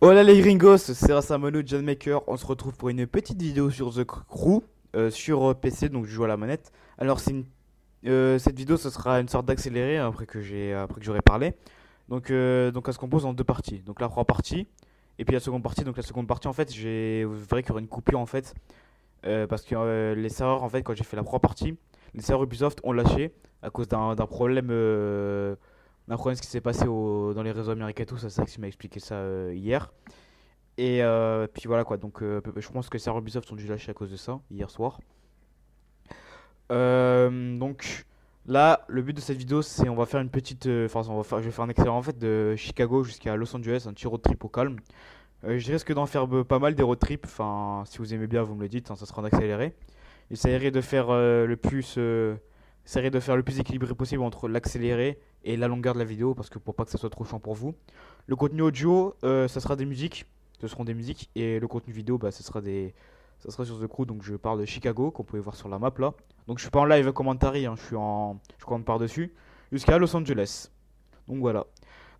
Hola les gringos, c'est Rasamano John Maker. On se retrouve pour une petite vidéo sur The Crew euh, sur euh, PC, donc je joue à la manette. Alors euh, cette vidéo, ce sera une sorte d'accéléré après que j'ai après que j'aurai parlé. Donc donc elle se compose en deux parties. Donc la première partie et puis la seconde partie. Donc la seconde partie en fait, j'ai vous verrez qu'il y aura une coupure en fait parce que euh, les serveurs en fait quand j'ai fait la première partie, les serveurs Ubisoft ont lâché à cause d'un problème euh, d'un problème qui s'est passé dans les réseaux américains et tout. C'est ça qui m'a expliqué ça euh, hier. Et euh, puis voilà quoi, donc euh, je pense que les serveurs Ubisoft sont dû lâcher à cause de ça, hier soir. Euh, donc là, le but de cette vidéo, c'est on va faire une petite... euh, Enfin, on je vais faire un accéléré en fait de Chicago jusqu'à Los Angeles, un petit road trip au calme. Euh, je risque d'en faire pas mal des road trips, enfin, si vous aimez bien, vous me le dites, hein, ça sera en accéléré. J'essaierai de faire euh, le plus... euh, de faire le plus équilibré possible entre l'accéléré et la longueur de la vidéo, parce que pour pas que ça soit trop chiant pour vous. Le contenu audio, euh, ça sera des musiques. Ce seront des musiques. Et le contenu vidéo bah ce sera des ça sera sur The Crew. Donc je parle de Chicago qu'on pouvez voir sur la map là. Donc je suis pas en live commentary hein, je suis en je commente par dessus jusqu'à Los Angeles. Donc voilà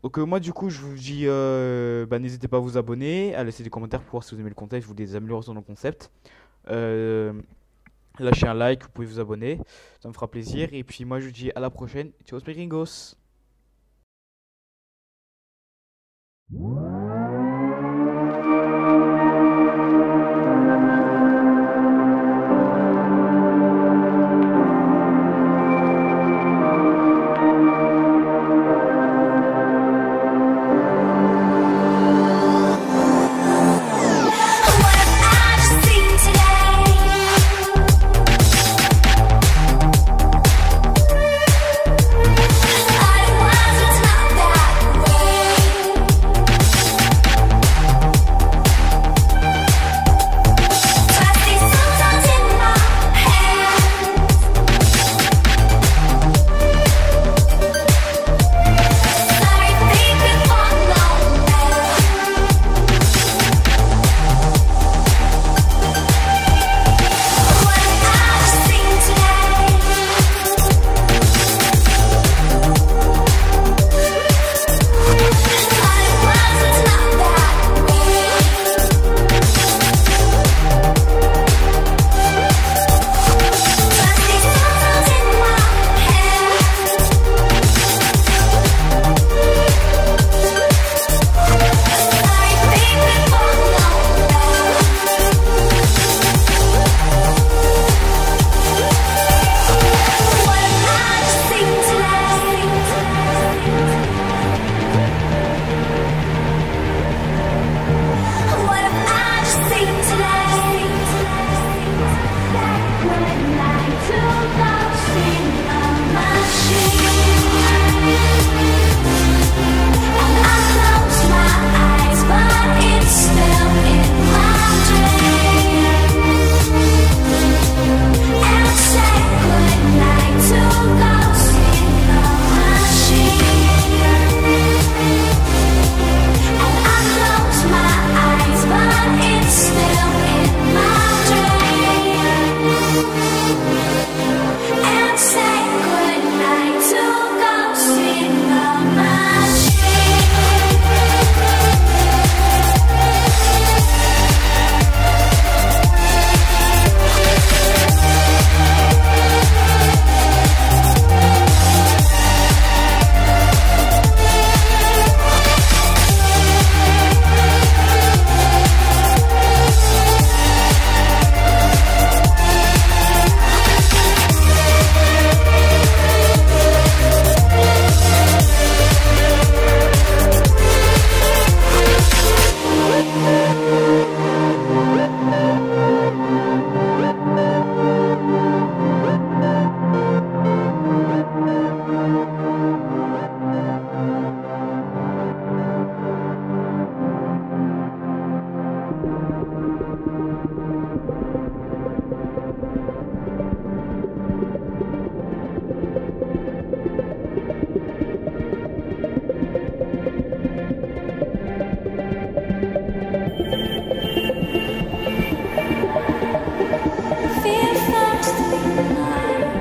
donc moi du coup je vous dis euh, bah, n'hésitez pas à vous abonner à laisser des commentaires pour voir si vous aimez le contexte je vous des améliorations dans le concept. Euh, lâchez un like vous pouvez vous abonner. Ça me fera plaisir. Et puis moi je vous dis à la prochaine. Ciao les gringos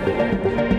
Música